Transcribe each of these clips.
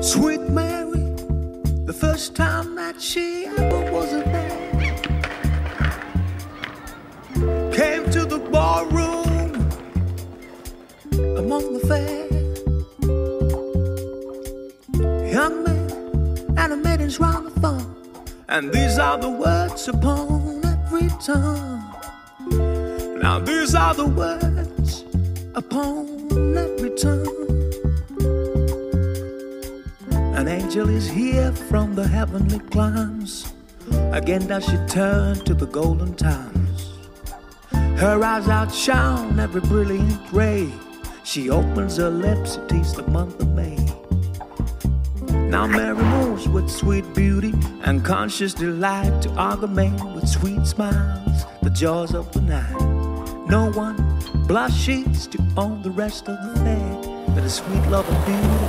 Sweet Mary, the first time that she ever was a man, came to the ballroom among the fair. Young men and maidens round the farm, and these are the words upon every tongue. Now, these are the words upon every tongue. An angel is here from the heavenly climes. Again does she turn to the golden times. Her eyes outshine every brilliant ray. She opens her lips, to it is the month of May. Now Mary moves with sweet beauty and conscious delight to augment with sweet smiles the joys of the night. No one blushes to own the rest of the day that a sweet love of beauty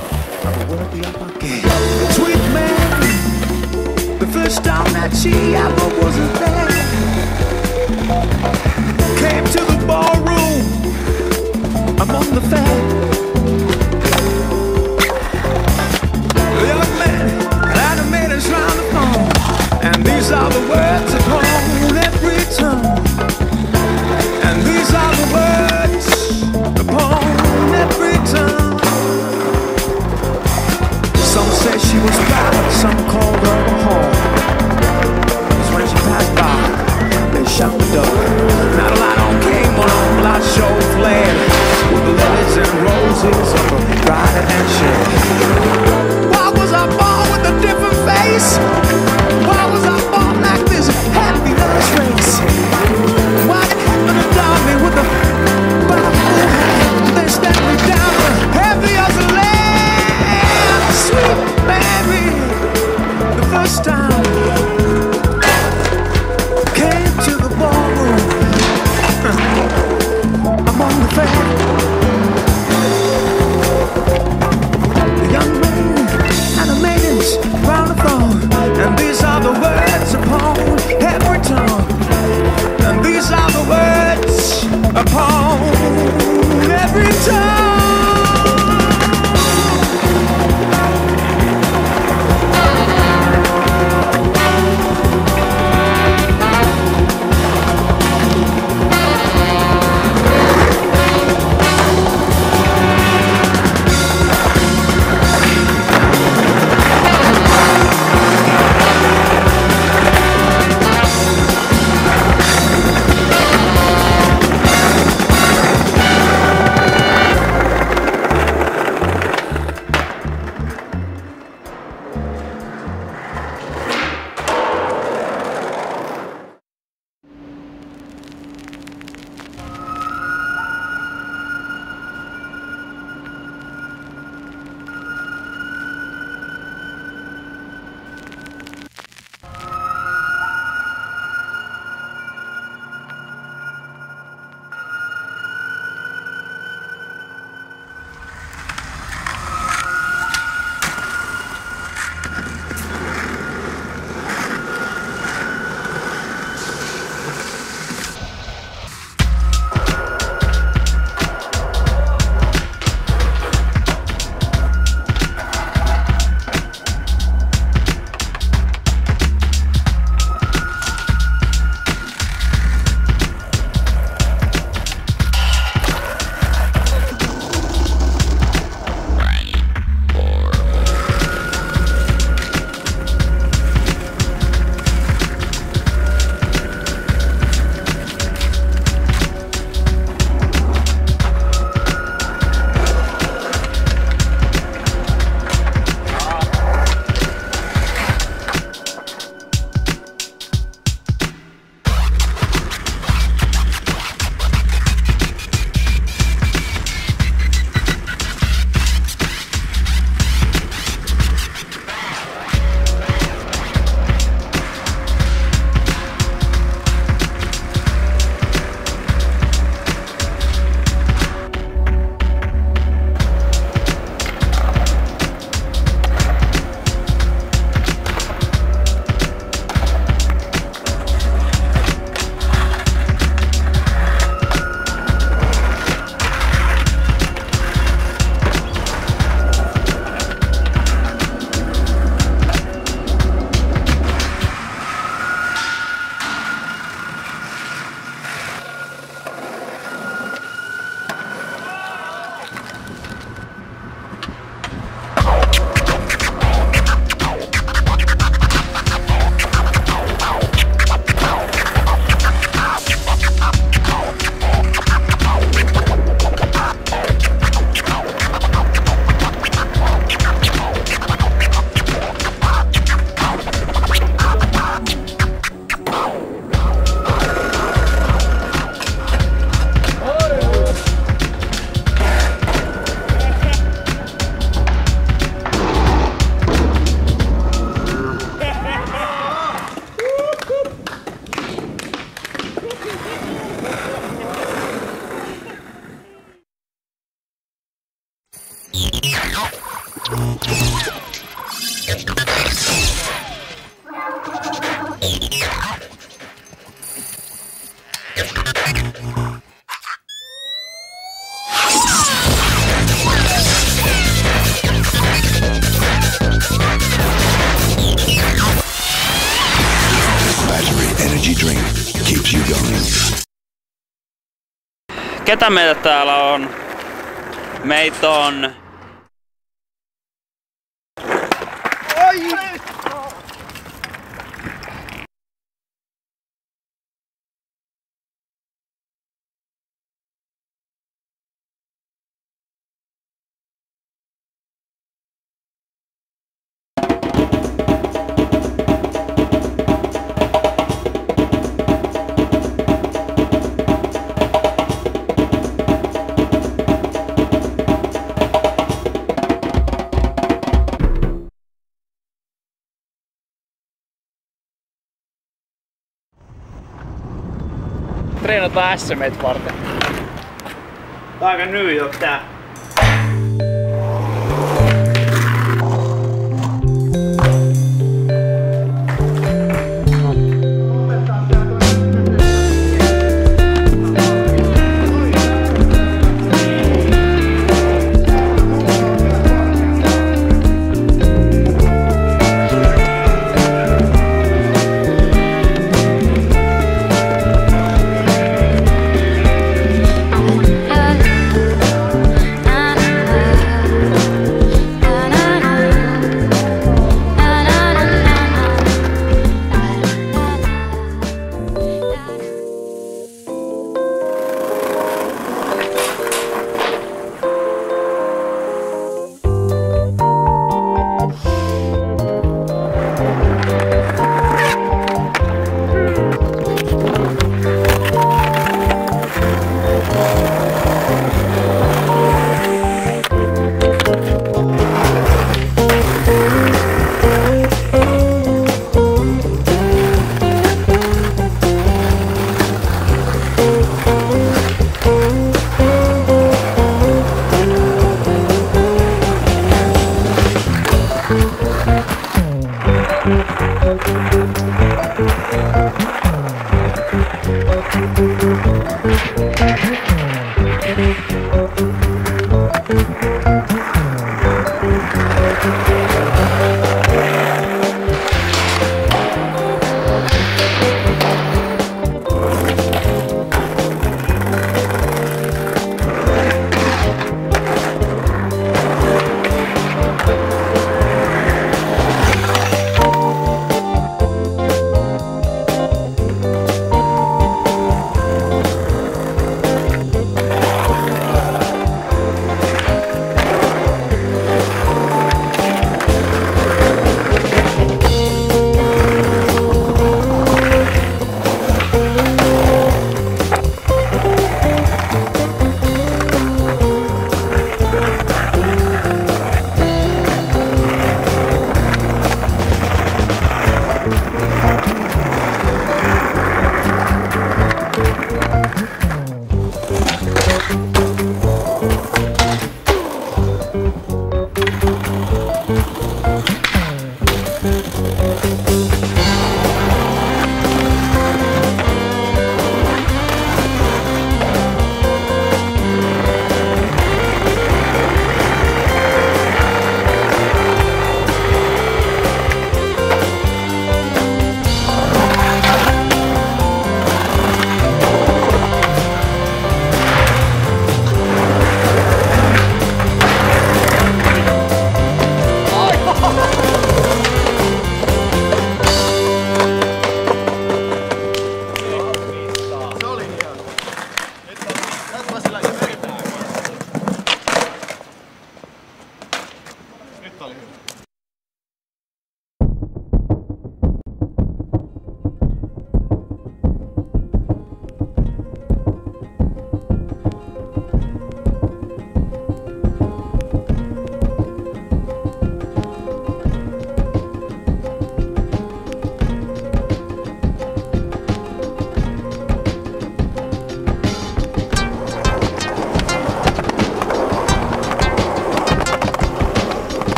are worthy of my game. Sweet man, the first time that she ever wasn't there, came to the ballroom among the fair. And these are the words that every tongue. And these are the words. she was black, some called her a whore. Cause when she passed by, they shut the door. Not a lot on came on a blood show fled with the lilies and roses of a bride and shed. Why was I born? mitä meitä täällä on? Meitä on treenataan SMEitä varten. Tää on Aika New York tää.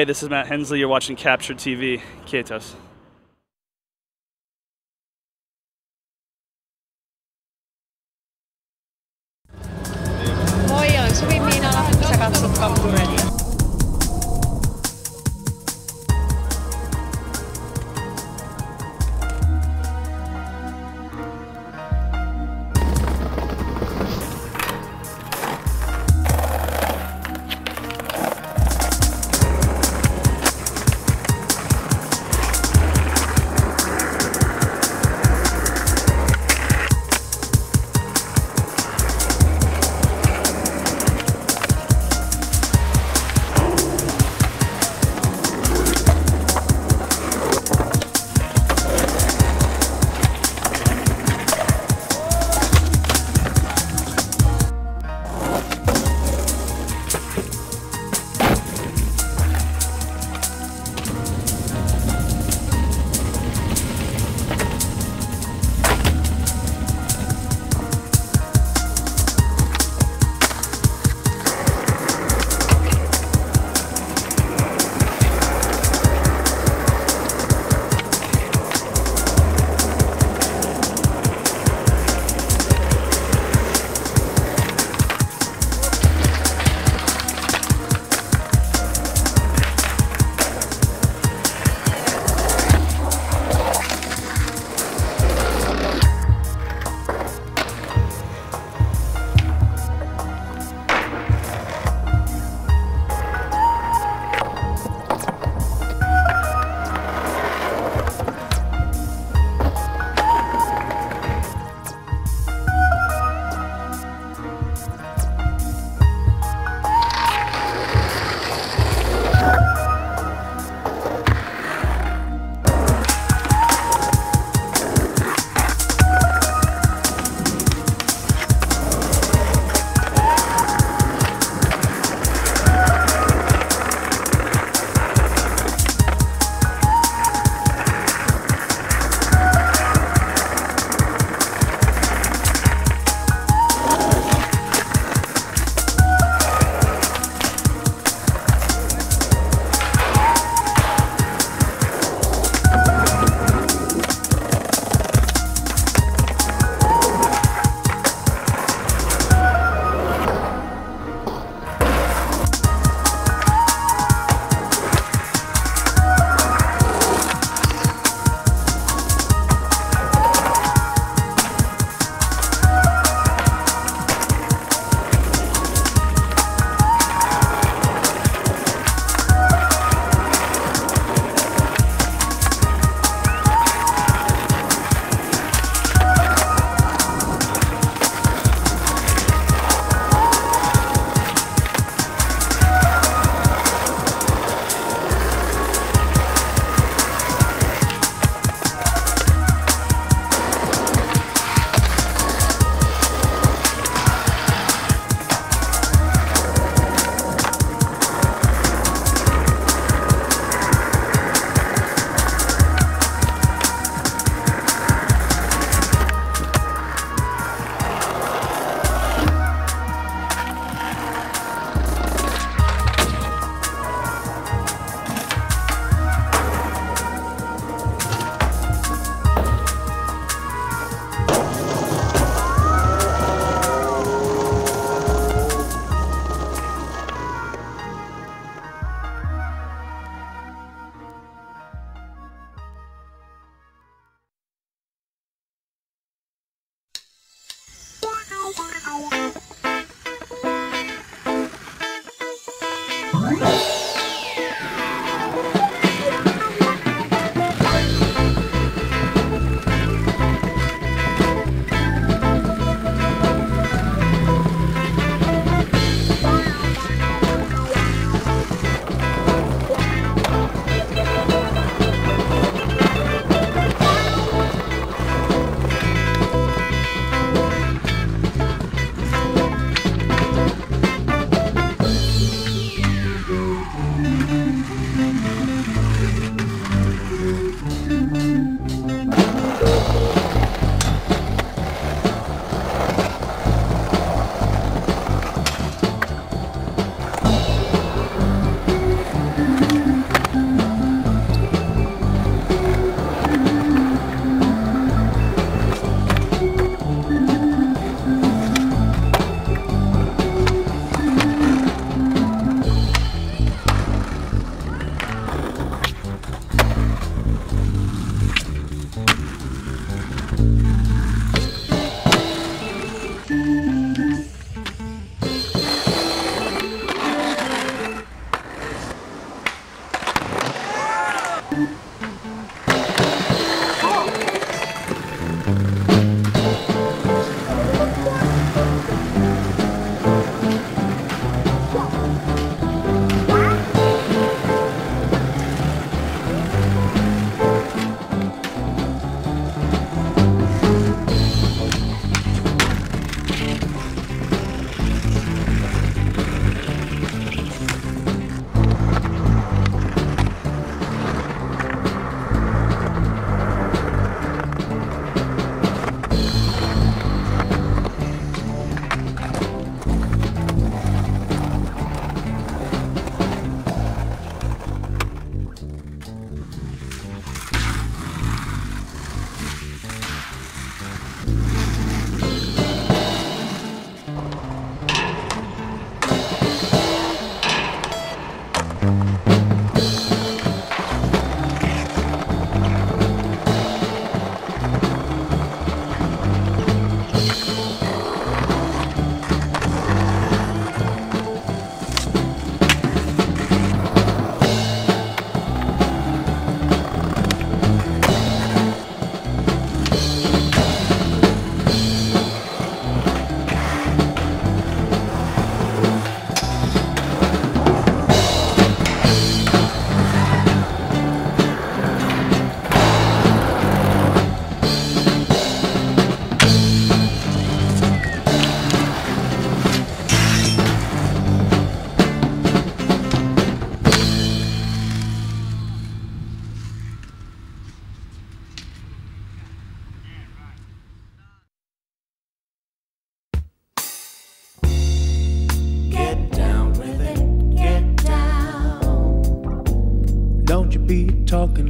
Hey, This is Matt Hensley. You're watching Capture TV. Katos.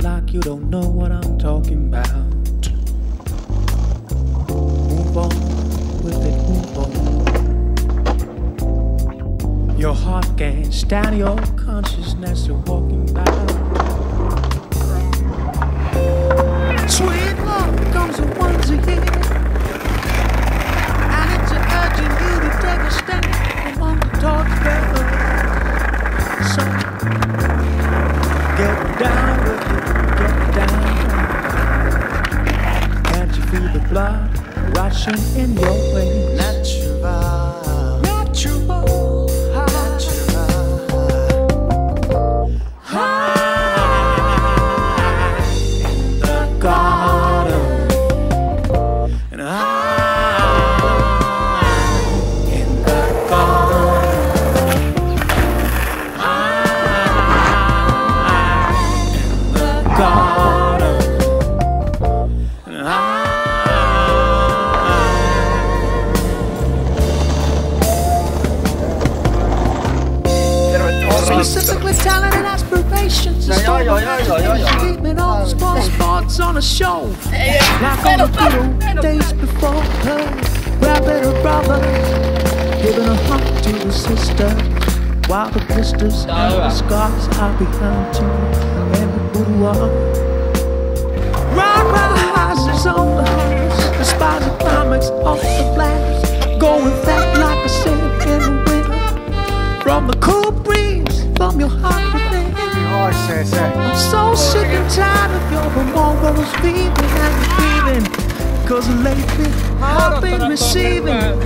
like you don't know what I'm talking about. Move on with it, move on. Your heart can't stand your consciousness of walking by. Sweet love comes once a year. I it's to urge you to take a stand among the dogs, the blood rushing in your veins. the a and the scars are behind you, every boudoir. Rock the houses on the house, the spies and climax off the flats. Going fat like a sail in the wind. From the cool breeze, from your heart within. I'm so sick and tired of your remorse, feeling and feeling. Cause lately I've been receiving.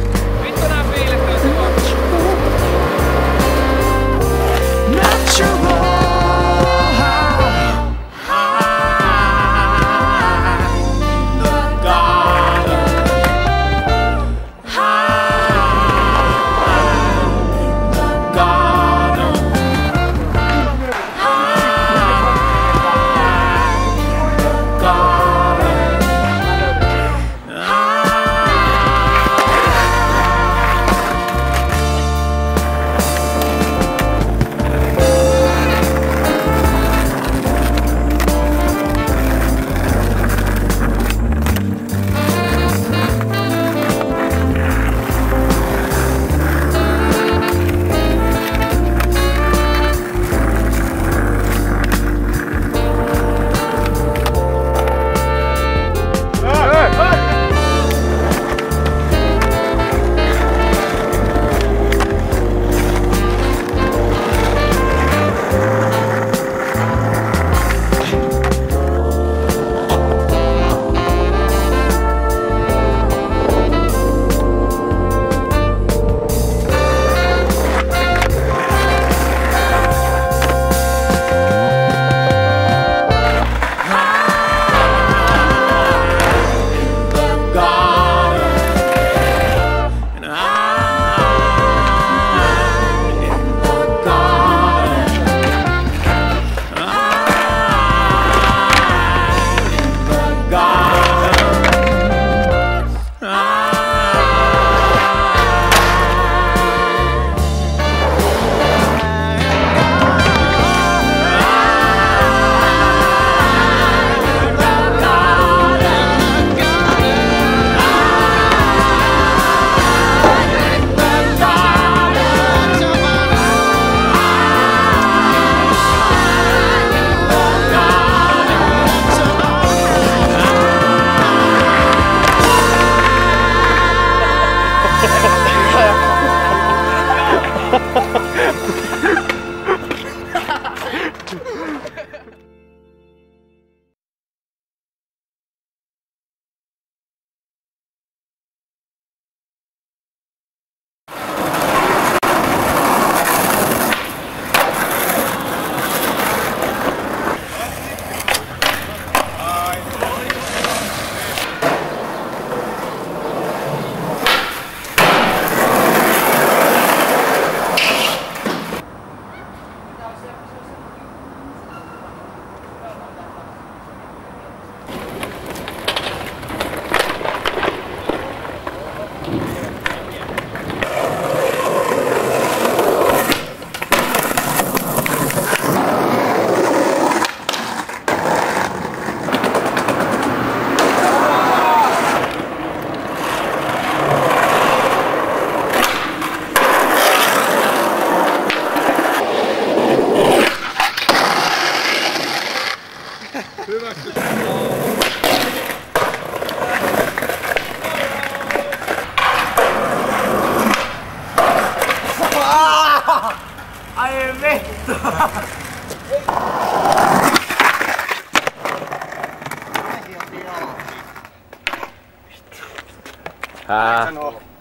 啊。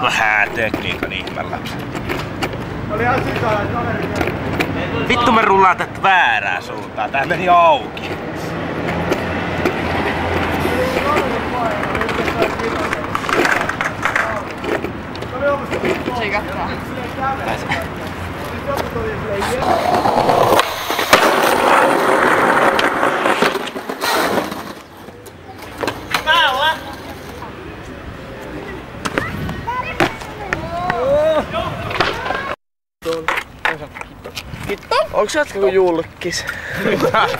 Turha niin. tekniikan ihmällä. No niin, Vittu me rullaan tätä väärää suuntaan. Tää meni auki. No niin, Tsekataan. Onks oot julkis?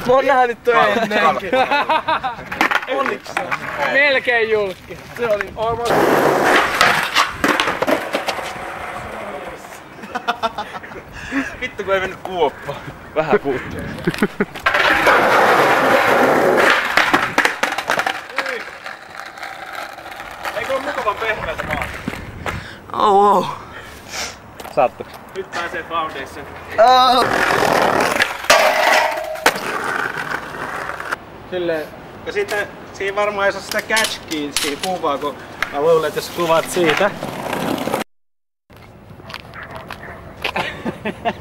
Mä oon nähnyt toi ennenkin. Melkein julkis. Se oli. Oon Vittu kun ei mennyt kuoppa. Vähän puuttuu. Eikö ole mukava pehmeässä maa? Oh, wow. Sattu. Nyt pääsee foundation. Oh. Silleen. Ja sitten siinä varmaan ei saa sitä catch siinä kuvaa, kun mä luulen, että jos kuvat siitä.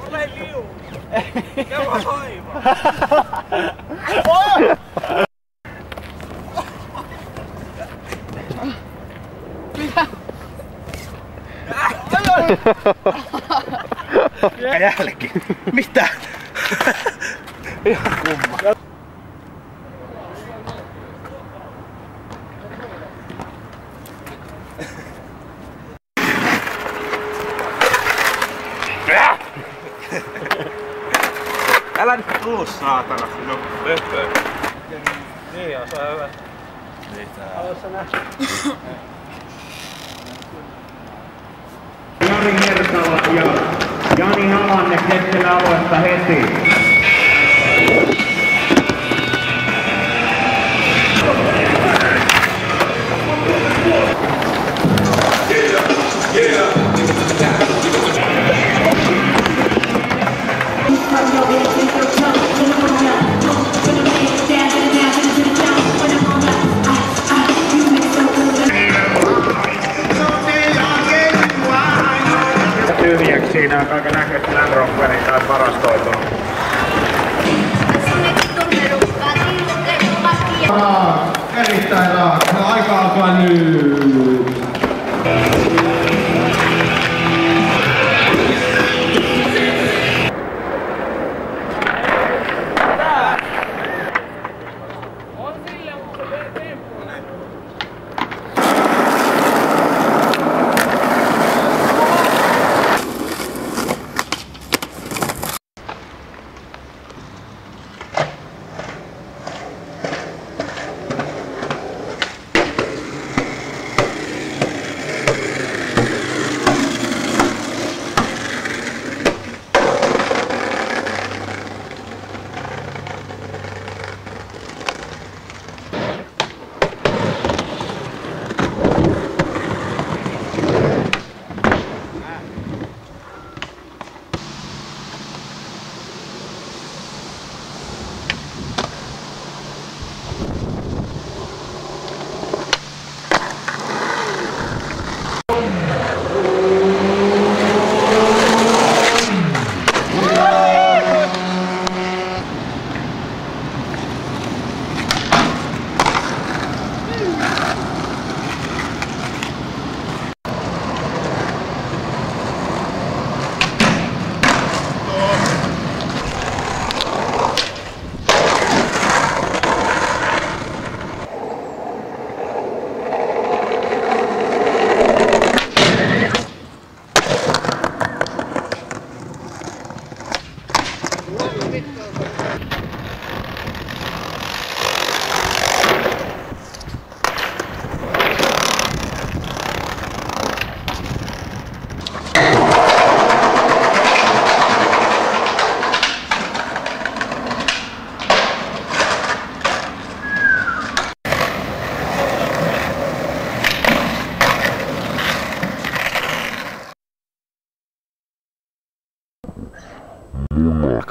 Ole liu! Tämä on aivan! aika jälki. Mitä? Ihan kumma. Älä nyt tuu saatana, sinun pöpö. Niin, on se hyvä. Mitä? Niin, Haluatko nähdä? Jani Halanen keskellä aluetta heti. siinä on kaiken näköistä Land Roverin kanssa varastoitua. Erittäin raaka. No, aika alkaa nyt.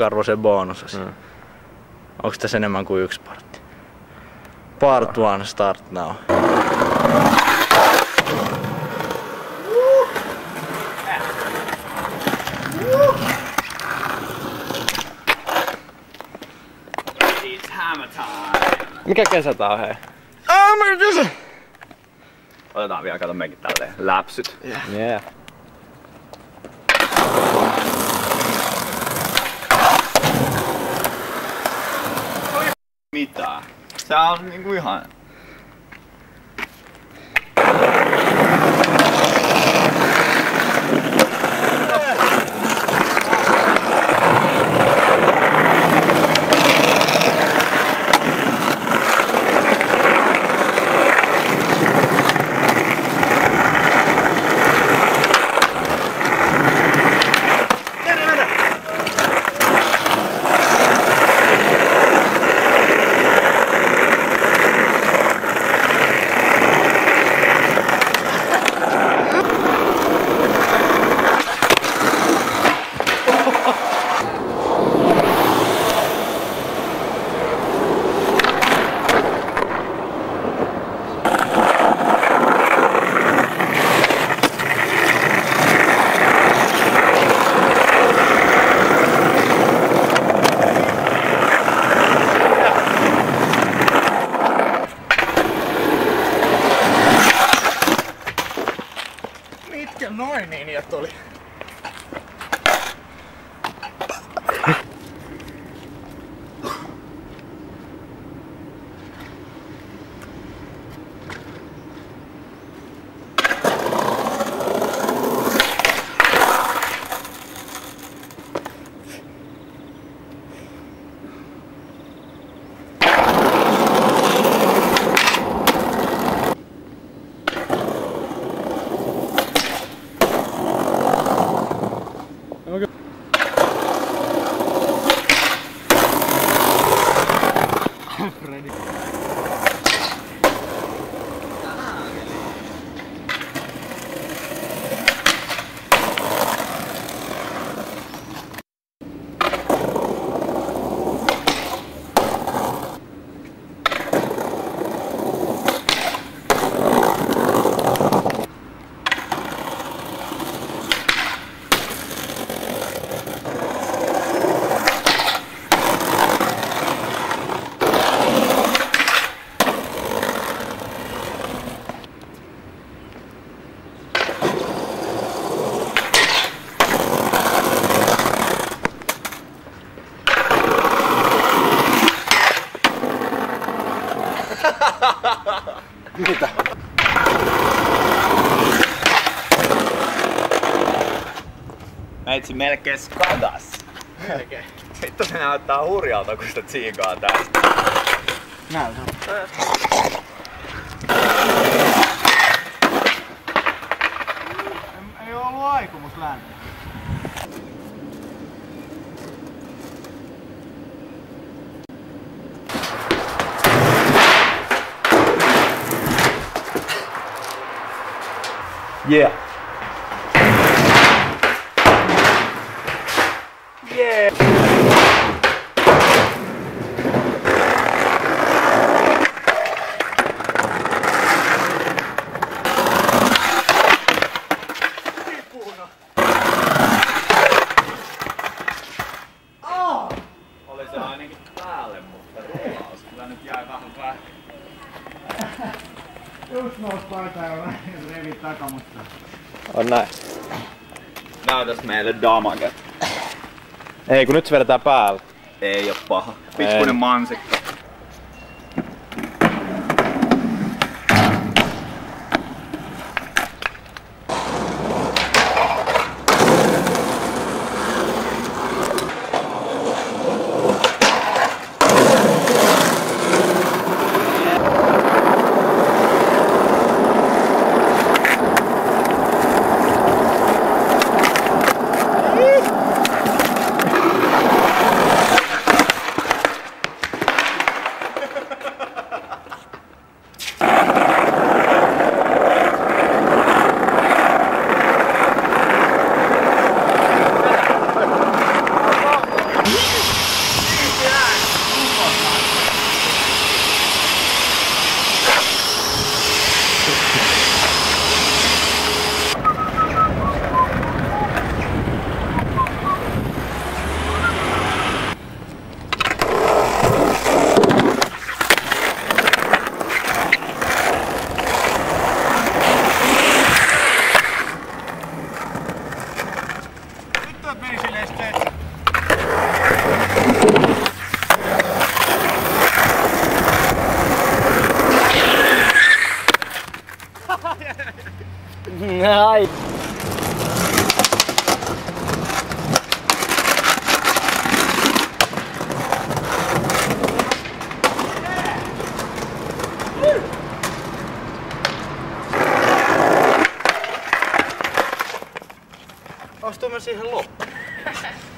Carlo se bonusasi. Mm. Onko tässä enemmän kuin yksi partti? Part one, start now. Mikä kesä tää on hei? Hammer kesä! Otetaan vielä, kato mekin tälleen läpsyt. Yeah. yeah. 加尼古罕。dele. melkein skadas. Melkein. Vittu se näyttää hurjalta, kun sitä tsiikaa tästä. Näytän. Ei, ei ollut aikomus lännen. Yeah. Just nousi paitaa ja revit takamusta. On näin. Näytäs meille damaget. Ei kun nyt se vedetään päälle. Ei oo paha. Pikkuinen mansikka. Astumme siihen loppuun.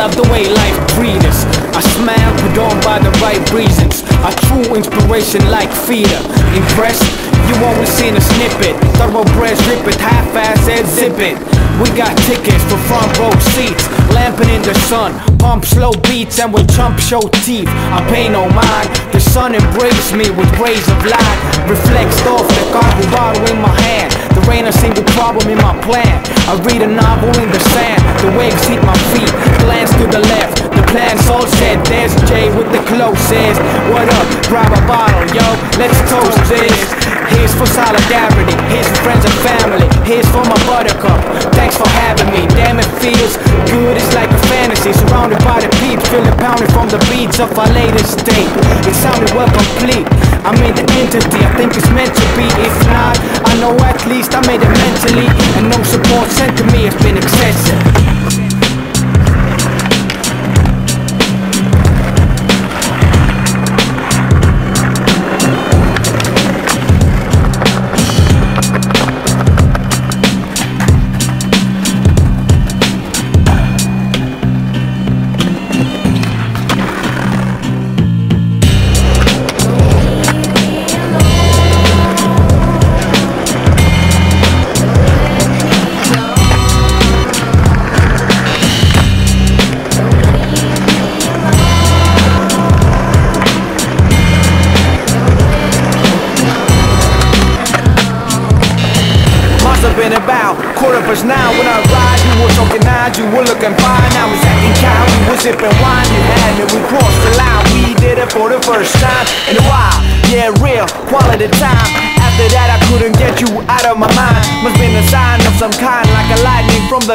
love the way life breathes I smile put on by the right reasons A true inspiration like feeder Impressed? You always seen a snippet Thoroughbreds rip it, half-ass and zip it we got tickets for front row seats, lamping in the sun, pump slow beats and we chump show teeth. I pay no mind, sun embraced me with rays of light Reflects off the cargo bottle in my hand There ain't a single problem in my plan I read a novel in the sand The waves hit my feet Glance to the left The plan's all set There's Jay with the closest What up? Grab a bottle, yo Let's toast this Here's for solidarity, here's for friends and family, here's for my buttercup. Thanks for having me. Damn, it feels good, it's like a fantasy. Surrounded by the peeps, feeling pounded from the beats of our latest tape. It sounded well complete. I made the entity, I think it's meant to be. If not, I know at least I made it mentally. And no support sent to me has been excessive.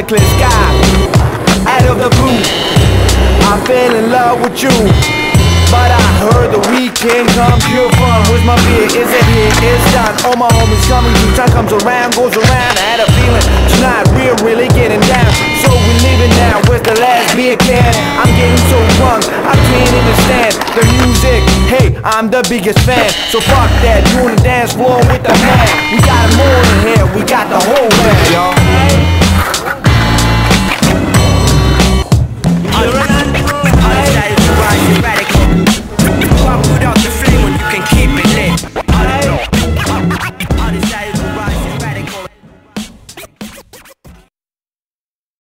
clear sky. Out of the blue, I fell in love with you. But I heard the weekend comes, you fun. Where's my beer? Is it here? It's done. All my homies coming, through. time comes around, goes around. I had a feeling tonight we're really getting down. So we're leaving now, with the last beer can? I'm getting so drunk, I can't understand the music. Hey, I'm the biggest fan. So fuck that, you on the dance floor with the man. We got more than here, we got the whole band, y'all.